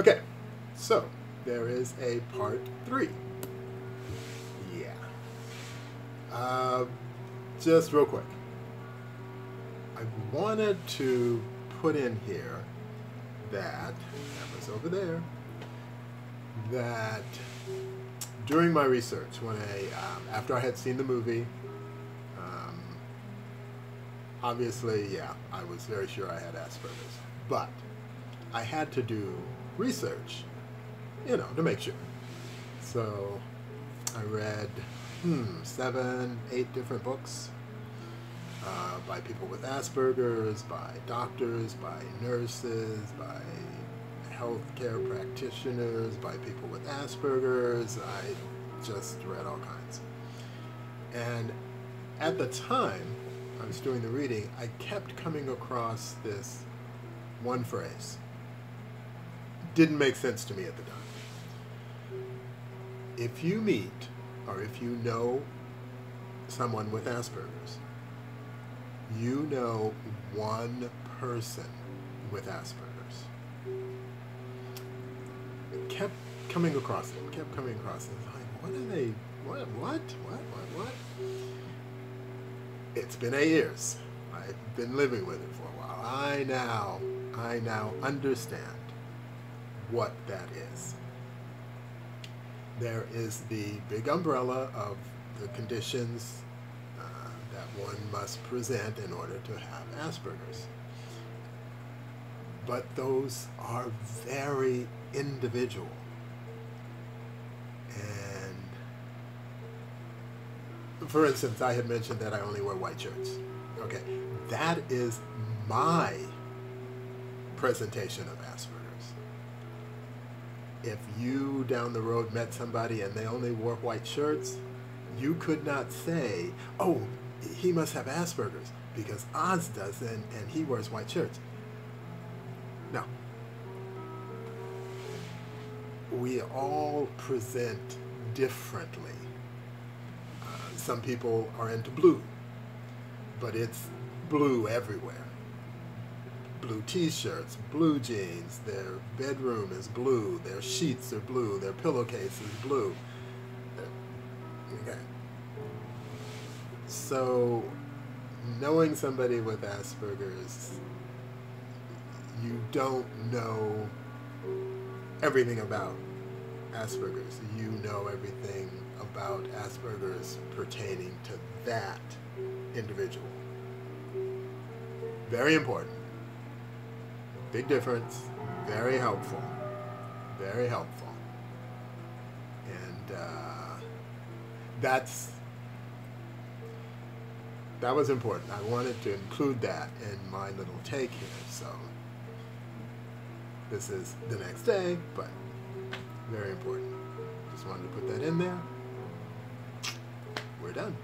Okay, so there is a part three. Yeah. Uh, just real quick. I wanted to put in here that, that was over there, that during my research, when I, um, after I had seen the movie, um, obviously, yeah, I was very sure I had Asperger's. But I had to do research, you know, to make sure. So I read, hmm, seven, eight different books uh, by people with Asperger's, by doctors, by nurses, by healthcare practitioners, by people with Asperger's. I just read all kinds. And at the time I was doing the reading, I kept coming across this one phrase. Didn't make sense to me at the time. If you meet or if you know someone with Asperger's, you know one person with Asperger's. Kept coming across it, kept coming across it. Like, what are they, what, what, what, what, what? It's been eight years. I've been living with it for a while. I now, I now understand what that is. There is the big umbrella of the conditions uh, that one must present in order to have Asperger's. But those are very individual. And for instance, I had mentioned that I only wear white shirts. Okay, that is my presentation of Asperger's. If you down the road met somebody and they only wore white shirts, you could not say, oh, he must have Asperger's because Oz doesn't and he wears white shirts. No. We all present differently. Uh, some people are into blue, but it's blue everywhere. Blue t-shirts, blue jeans, their bedroom is blue, their sheets are blue, their pillowcase is blue. Okay. So, knowing somebody with Asperger's, you don't know everything about Asperger's. You know everything about Asperger's pertaining to that individual. Very important. Big difference. Very helpful. Very helpful. And uh, that's that was important. I wanted to include that in my little take here. So this is the next day, but very important. Just wanted to put that in there. We're done.